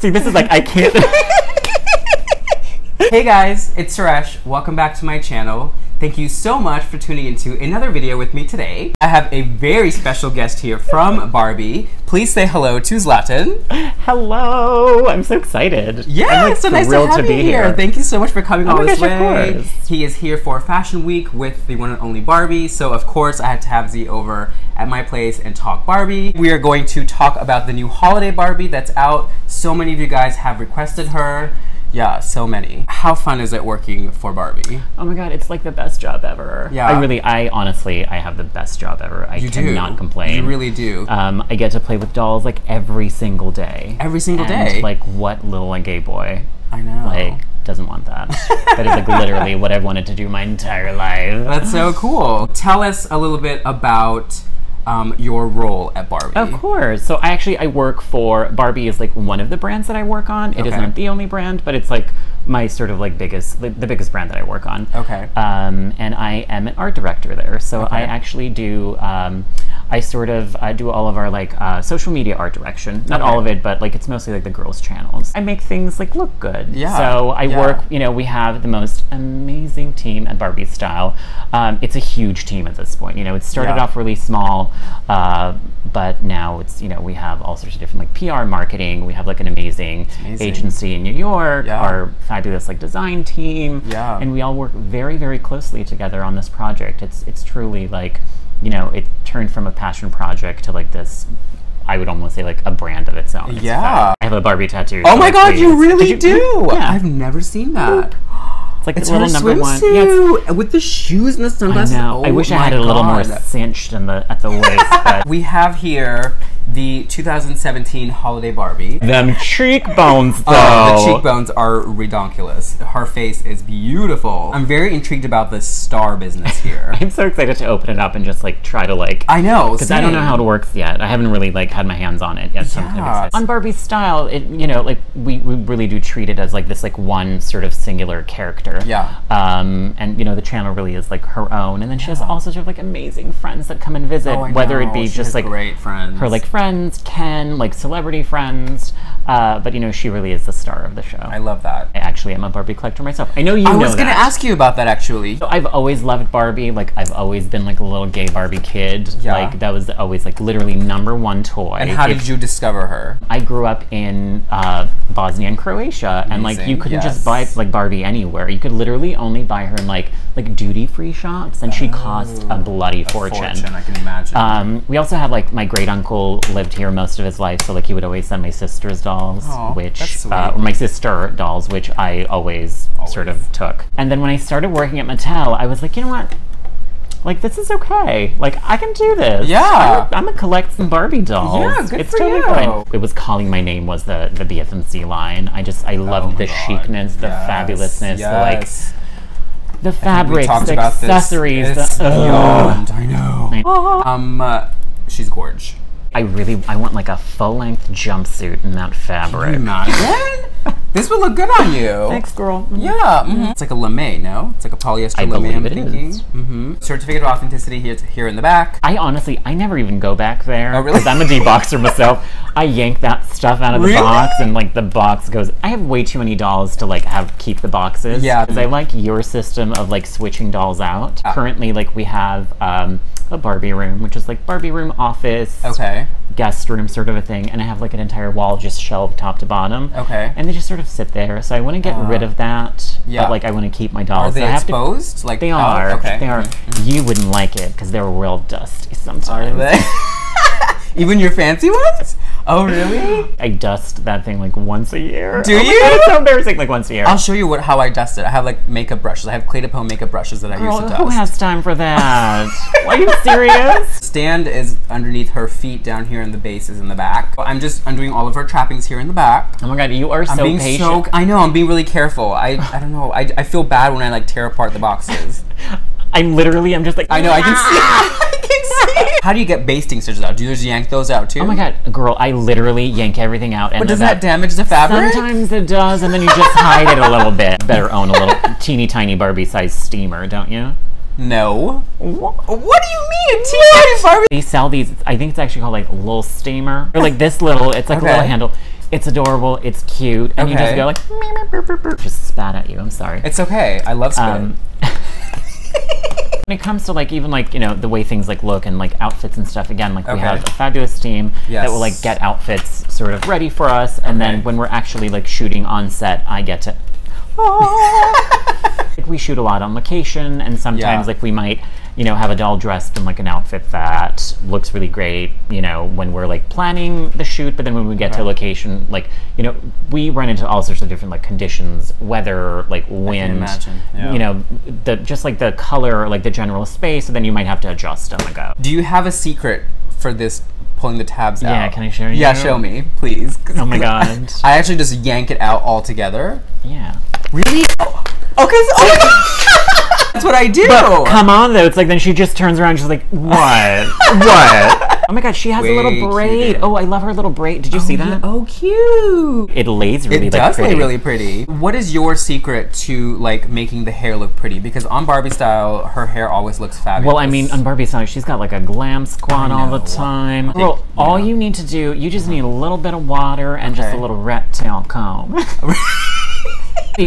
See, this is like I can't. Hey guys, it's Suresh. Welcome back to my channel. Thank you so much for tuning into another video with me today. I have a very special guest here from Barbie. Please say hello to Zlatan. Hello, I'm so excited. Yeah, I'm like, so nice to have to you here. here. Thank you so much for coming Oh all this gosh, way. He is here for Fashion Week with the one and only Barbie, so of course I had to have Z over at my place and talk Barbie. We are going to talk about the new holiday Barbie that's out. So many of you guys have requested her. Yeah, so many. How fun is it working for Barbie? Oh my god, it's like the best job ever. Yeah. I really, I honestly, I have the best job ever. I You do. cannot complain. You really do. Um, I get to play with dolls like every single day. Every single And, day? Like what little and gay boy I know. like doesn't want that? that is like literally what I've wanted to do my entire life. That's so cool. Tell us a little bit about um, your role at Barbie. Of course. So I actually I work for Barbie is like one of the brands that I work on. It is Okay. not the only brand, but it's like my sort of like biggest the, the biggest brand that I work on. Okay. Um, and I am an art director there. So I actually do um, I sort of uh, do all of our like uh, social media art direction. Not Okay. all of it, but like it's mostly like the girls' channels. I make things like look good. Yeah, So I yeah. work. You know, we have the most amazing team at Barbie Style. Um, it's a huge team at this point. You know, it started Yeah. off really small, uh, but now it's you know we have all sorts of different like PR marketing. We have like an amazing, amazing. agency in New York. Yeah. Our fabulous like design team. Yeah. And we all work very very closely together on this project. It's it's truly like you know it turned from a passion project to like this. I would almost say like a brand of its own. It's Yeah. I have a Barbie tattoo. Oh so, my god, you really Did do! Yeah. I've never seen that. it's like It's the little number one. Yeah, with the shoes and the I sunglasses. know. I Oh wish I had it a little more cinched in the at the waist, but We have here the 2017 holiday Barbie. them cheekbones uh, though. Oh, the cheekbones are redonkulous. Her face is beautiful. I'm very intrigued about the star business here. I'm so excited to open it up and just like try to like I know because I don't know how it works yet. I haven't really like had my hands on it yet. So I'm kind of Yeah. On Barbie's style, it you know like we, we really do treat it as like this like one sort of singular character. Yeah. Um, and you know the channel really is like her own, and then she has all sorts of like amazing friends that come and visit, Oh, whether it be She just like great friends. her like friends, Ken, like celebrity friends. Uh, but you know she really is the star of the show. I love that. I actually am a Barbie collector myself. I know you I know was gonna that. ask you about that actually. So I've always loved Barbie. Like I've always been like a little gay Barbie kid. Yeah. Like that was always like literally number one toy. And how If- did you discover her? I grew up in uh, Bosnia and Croatia, and like you couldn't yes. just buy like Barbie anywhere. You could literally only buy her in like like duty free shops, and she cost a bloody fortune. fortune. I can imagine. Um, we also had like my great uncle lived here most of his life, so like he would always send my sister's dolls, Aw, which uh, or my sister dolls, which I always, sort of took. And then when I started working at Mattel, I was like, you know what? Like this is okay. Like I can do this. Yeah. I'm, I'm gonna collect some Barbie dolls. Yeah, good it's for totally you. fine. It was calling my name was the the BFMC line. I just I loved Oh the God. chicness, the Yes, fabulousness, yes. the like the fabrics, the about this. accessories. It's the. I know. Um, uh, she's gorge. I really I want like a full length jumpsuit in that fabric. Imagine. this would look good on you. Thanks, girl. Yeah, mhm. it's like a lamé, no? It's like a polyester I lamé. believe I'm it thinking. is. Mm-hmm. Certificate of authenticity here, here in the back. I honestly, I never even go back there. Oh, really? Because I'm a deboxer myself. I yank that stuff out of the Really? box, and like the box goes. I have way too many dolls to like have keep the boxes. Yeah. Because I like your system of like switching dolls out. Ah. Currently, like we have um, a Barbie room, which is like Barbie room office. Okay. Guest room sort of a thing, and I have like an entire wall just shelved top to bottom. Okay. And they just sort of sit there. So I want to get rid of that. yeah. But like I want to keep my Are dolls. they so I have to exposed? like They oh, are. okay. They are. Mhm. You wouldn't like it because they're real dusty sometimes. Are they? Even your fancy ones? Oh, really? I dust that thing like once a year. Do Oh you? God, it's so embarrassing. Like once a year. I'll show you what how I dust it. I have like makeup brushes. I have Clé de Peau makeup brushes that I Girl, use to dust. who has time for that? are you serious? Stand is underneath her feet down here, and the base is in the back. I'm just undoing all of her trappings here in the back. Oh my god, you are I'm so being patient. so. I know. I'm being really careful. I. I don't know. I, I feel bad when I like tear apart the boxes. I'm literally, I'm just like. I know. I can ah! see. I can see. How do you get basting stitches out? Do you just yank those out too? Oh my god, girl, I literally yank everything out. And But does then that damage the fabric? Sometimes it does, and then you just hide it a little bit. Better own a little teeny tiny Barbie sized steamer, don't you? No. What, what do you mean? Teeny tiny Barbie? They sell these. I think it's actually called like little steamer or like this little. It's like a little handle. it's adorable. It's cute, and you just go like just spat at you. I'm sorry. It's okay. I love spit. Um, when it comes to like even like you know the way things like look and like outfits and stuff again like we have a fabulous team that will like get outfits sort of ready for us. And then when we're actually like shooting on set i get to like we shoot a lot on location and sometimes Yeah. like we might you know have a doll dressed in like an outfit that looks really great you know when we're like planning the shoot but then when we get to Right. location like you know we run into all sorts of different like conditions weather like wind imagine, yeah. you know the just like the color like the general space and then you might have to adjust on the go Do you have a secret for this pulling the tabs out? Yeah, can I show you? Yeah, show me, please. Oh my God. I actually just yank it out all together. yeah Really? Oh, okay, so, oh my god! That's what I do! come on though it's like then she just turns around she's like what what oh my god she has a little braid cuter. oh i love her little braid did you oh, see that Oh, cute! it lays really It like, does pretty. look really pretty. What is your secret to like making the hair look pretty? Because on Barbie style, her hair always looks fabulous. Well, I mean, on Barbie style, she's got like a glam squad all the time. Girl, all you need to do, you just need a little bit of water and just a little rat tail comb.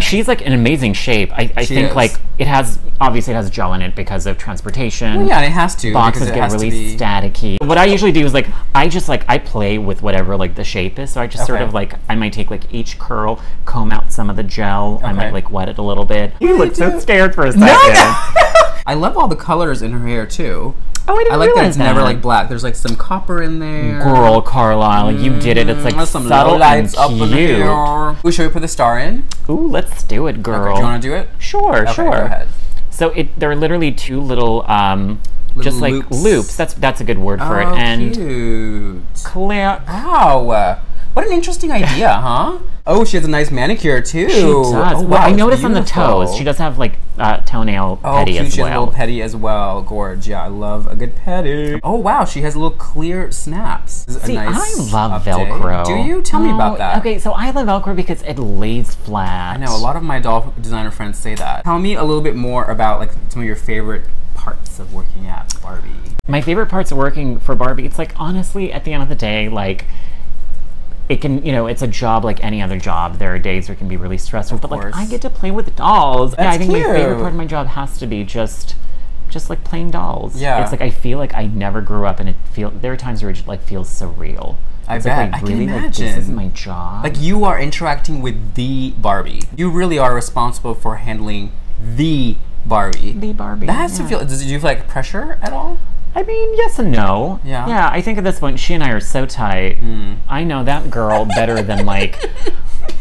She's like in amazing shape. I, I think is. like it has obviously it has gel in it because of transportation. Well, yeah, it has to. Boxes it get really be- staticky. What I usually do is like I just like I play with whatever like the shape is. So I just sort of like I might take like each curl, comb out some of the gel. I might like wet it a little bit. You look so scared for a second. No. I love all the colors in her hair too. Oh, I didn't I like that realize it's never like black. There's like some copper in there. Girl, Carlyle, you did it. It's like some subtle low lights and up in cute. here. Ooh, should we put the star in? Ooh, let's do it, girl. Do you want to do it? Sure, Okay, sure. Go ahead. So it there are literally two little um Little just like loops. loops. That's that's a good word for it. Oh, And cute. Claire Wow. What an interesting idea, huh? Oh, she has a nice manicure too. she does. Oh, well, wow, I noticed on the toes. She does have like uh, toenail Oh, petty cute. as She has a little petty as well. Gorge. Yeah, I love a good petty. Oh, wow. She has little clear snaps. See, nice I love update. Velcro. Do you? Tell me about Oh, that. Okay, so I love Velcro because it lays flat. I know a lot of my doll designer friends say that. Tell me a little bit more about like some of your favorite parts of working at Barbie. my favorite parts of working for Barbie, it's like honestly, at the end of the day, like it can, you know, it's a job like any other job. There are days where it can be really stressful, but like. I get to play with dolls. yeah, I That's think my favorite part of my job has to be just just like playing dolls. Yeah. It's like I feel like I never grew up and it feel there are times where it just, like feels surreal. I It's bet. like, I can really like this is imagine. my job. Like you are interacting with the Barbie. You really are responsible for handling the Barbie. the Barbie. that has to feel. Do you feel like pressure at all? I mean, yes and no. Yeah. Yeah, I think at this point, she and I are so tight. I know that girl better than like.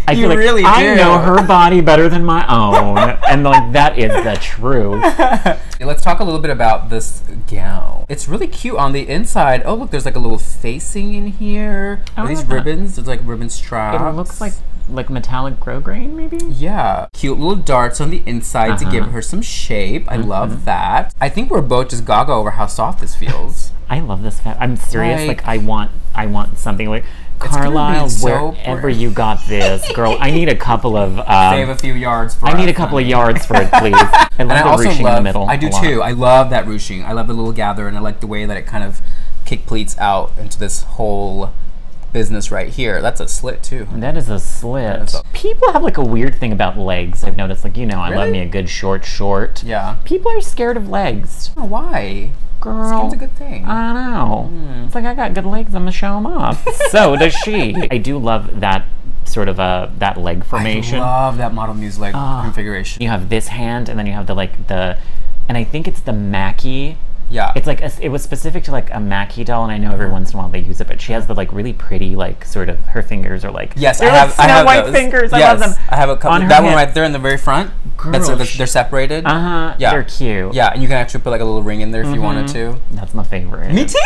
I You feel like really I do. know her body better than my own, and like that is the truth. Let's talk a little bit about this gown. It's really cute on the inside. Oh, look, there's like a little facing in here. Oh, Are these ribbons? There's like ribbon straps. It looks like like metallic grosgrain, maybe. Yeah. Cute little darts on the inside to give Uh-huh. her some shape. I love that. I think we're both just gaga over how soft this feels. I love this. Fa- I'm serious. Like- Like, I want, I want something like Carlyle. so wherever you got this, girl, I need a couple of. Um, Save a few yards for I need a couple of yards for it, please. I love And I also ruching love, in the middle. I do lot. too. I love that ruching. I love the little gather, and I like the way that it kind of kick pleats out into this whole business right here. That's a slit too. That is a slit. is a- People have like a weird thing about legs. I've noticed, like you know, I love me a good short short. Yeah. People are scared of legs. Oh, why? Girl, Skin's a good thing. I know. Hmm. It's like I got good legs. I'm gonna show them off. so does she. I do love that sort of a that leg formation. I love that model muse leg Ah. configuration. you have this hand, and then you have the like the, and I think it's the Mackie. Yeah. It's like a, it was specific to like a Mackie doll, and I know every once in a while they use it, but she has the like really pretty like sort of her fingers are like Yes, they're I have. like I have White those. fingers. I Yes, love them. I have a couple. On her That one right there in the very front. that's, Girl, that's sh- they're separated. Uh huh. Yeah. They're cute. Yeah, and you can actually put like a little ring in there if you wanted to. That's my favorite. Me too.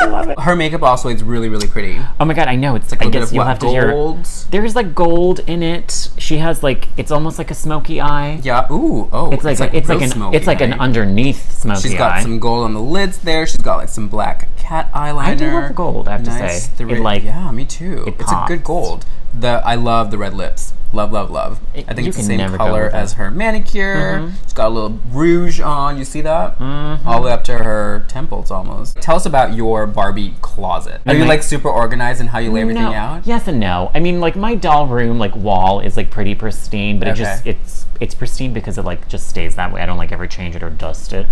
I love it. Her makeup also is really, really pretty. Oh my god, I know. It's Like a I little bit guess of you'll what, have to hear. There's like gold in it. She has like it's almost like a smoky eye. Yeah. Ooh. Oh. It's like, it's like real an smoky it's like an eye. underneath smoky She's got eye. some gold on the lids there. She's got like some black cat eyeliner. I do love the gold. I have to say, The it red- like yeah, me too. it it's a good gold. The I love the red lips. Love, love, love. It- I think it's the same color as her manicure. Mhm. She's got a little rouge on. You see that? Mhm. All the way up to her temples almost. Tell us about your Barbie closet. Are you my- like super organized in how you lay everything no. out? Yes and no. I mean, like my doll room, like wall is like pretty pristine, but it just it's it's pristine because it like just stays that way. I don't like ever change it or dust it.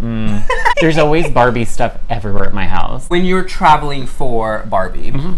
Mm. There's always Barbie stuff everywhere at my house. When you're traveling for Barbie, Mm-hmm.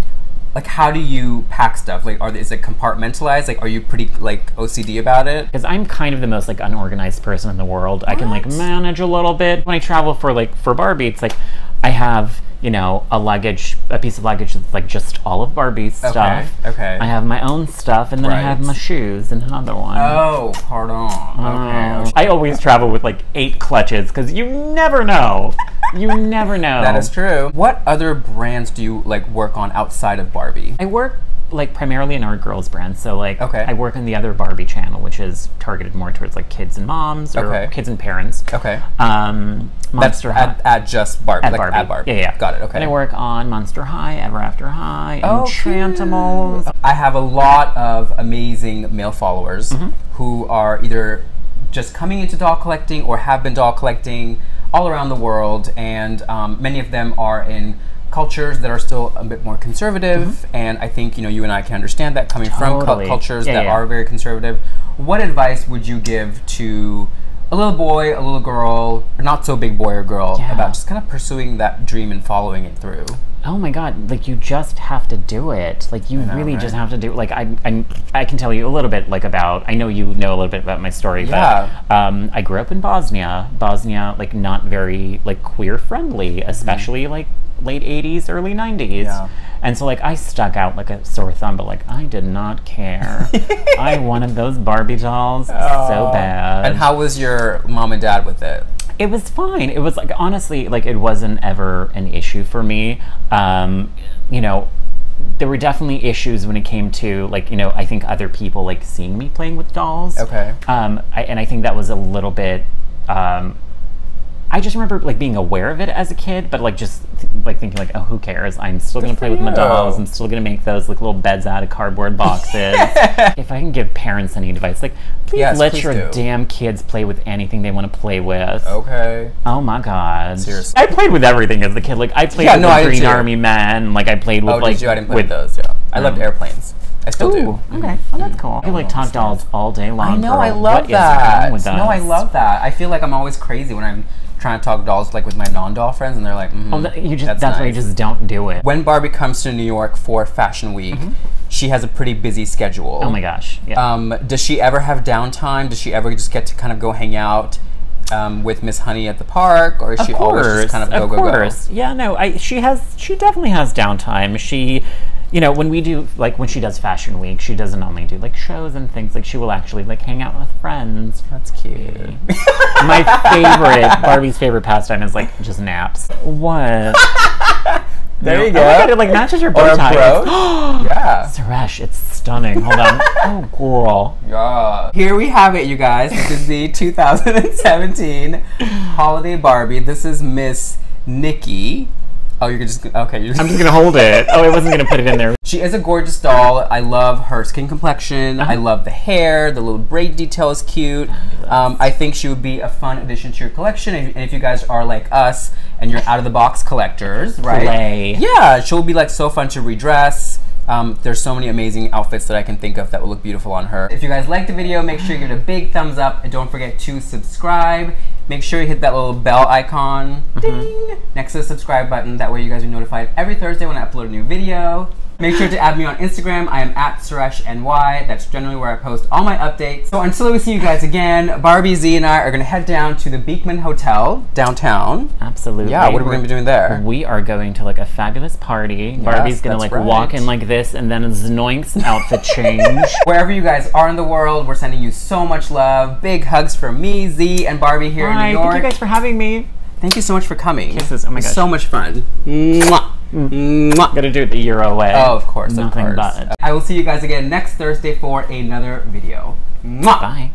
like how do you pack stuff? Like, are is it compartmentalized? Like, are you pretty like OCD about it? Because I'm kind of the most like unorganized person in the world. I can like manage a little bit. When I travel for like for Barbie, it's like I have you know a luggage, a piece of luggage that's like just all of Barbie's stuff. okay. okay. I have my own stuff, and then I have my shoes and another one. Oh, pardon. Oh. Okay. I always travel with like eight clutches because you never know. You never know. That is true. What other brands do you like work on outside of Barbie? I work like primarily in our girls brand. So like Okay. I work in the other Barbie channel, which is targeted more towards like kids and moms or Okay. kids and parents. Okay. Um, That's Monster High. at, at just Barbie. At like Barbie. At Barbie. Yeah, yeah. Got it. Okay. And I work on Monster High, Ever After High, Oh, Enchantimals. I have a lot of amazing male followers Mm-hmm. who are either just coming into doll collecting or have been doll collecting all around the world, and um, many of them are in cultures that are still a bit more conservative. And I think you know you and I can understand that coming from cu- Mm-hmm. Cultures Yeah, that yeah. are very conservative. What advice would you give to a little boy, a little girl, or not so big boy or girl Yeah. about just kind of pursuing that dream and following it through? Oh my god, like you just have to do it. Like you know, really right? just have to do like I I I can tell you a little bit like about I know you know a little bit about my story, Yeah. but um I grew up in Bosnia. Bosnia like not very like queer friendly, especially like late 80s, early 90s. Mm-hmm. Yeah. And so like I stuck out like a sore thumb, but like I did not care. I wanted those Barbie dolls so bad. And how was your mom and dad with it? It was fine. It was like honestly, like it wasn't ever an issue for me. Um, you know, there were definitely issues when it came to like you know I think other people like seeing me playing with dolls. Okay. Um, I, and I think that was a little bit. Um, I just remember like being aware of it as a kid, but like just th- like thinking like, oh, who cares? I'm still gonna play with my dolls. I'm still gonna make those like little beds out of cardboard boxes. if I can give parents any advice, like please Yes, let please your do. damn kids play with anything they want to play with. Okay. Oh my god. Seriously. I played with everything as a kid. Like I played Yeah, with no, the Green. Army Men. Like I played with Oh, like did you? I didn't play with those. Yeah. I loved Um, airplanes. I still do. Ooh, okay. Well, that's cool. I like talk dolls all day long. I know. girl. I love What is that. No, I love that. I feel like I'm always crazy when I'm trying to talk dolls like with my non-doll friends, and they're like, mm, Oh, you just that's, why you just don't do it. When Barbie comes to New York for Fashion Week, she has a pretty busy schedule. Oh my gosh. Yeah. Um, does she ever have downtime? Does she ever just get to kind of go hang out um, with Miss Honey at the park, or is she of always just kind of go of go go? Yeah, no, I she has she definitely has downtime. She you know, when we do like when she does fashion week, she doesn't only do like shows and things, like she will actually like hang out with friends. That's cute. My favorite Barbie's favorite pastime is like just naps. What? There No. you Oh go. my God, it like matches your bow tie. yeah. Suresh, it's stunning. Hold on. oh girl. Yeah. Here we have it, you guys. This is the 2017 Holiday Barbie. This is Miss Nikki. Oh, you're just okay. You're just, I'm just gonna hold it. Oh, I wasn't gonna put it in there. She is a gorgeous doll. I love her skin complexion. I love the hair. The little braid detail is cute. Um, I think she would be a fun addition to your collection. And, and if you guys are like us and you're out of the box collectors, right? Play. Yeah, she'll be like so fun to redress. Um, there's so many amazing outfits that I can think of that will look beautiful on her. If you guys liked the video, make sure you give it a big thumbs up and don't forget to subscribe. Make sure you hit that little bell icon mm-hmm. ding, next to the subscribe button. That way you guys are notified every Thursday when I upload a new video. Make sure to add me on Instagram. I am at SureshNY. That's generally where I post all my updates. So until we see you guys again, Barbie Z and I are gonna head down to the Beekman Hotel downtown. Absolutely. Yeah, what are we gonna be doing there? We are going to like a fabulous party. Yes, Barbie's gonna that's like walk in like this and then Znoink's outfit change. Wherever you guys are in the world, we're sending you so much love. Big hugs from me, Z, and Barbie here New York. thank you guys for having me. Thank you so much for coming. Kisses, oh my It gosh. So much fun. Mwah. Mm. Mwah. Gotta do it the Euro way. Oh, of course, Nothing of course. but. I will see you guys again next Thursday for another video. Mwah. Bye.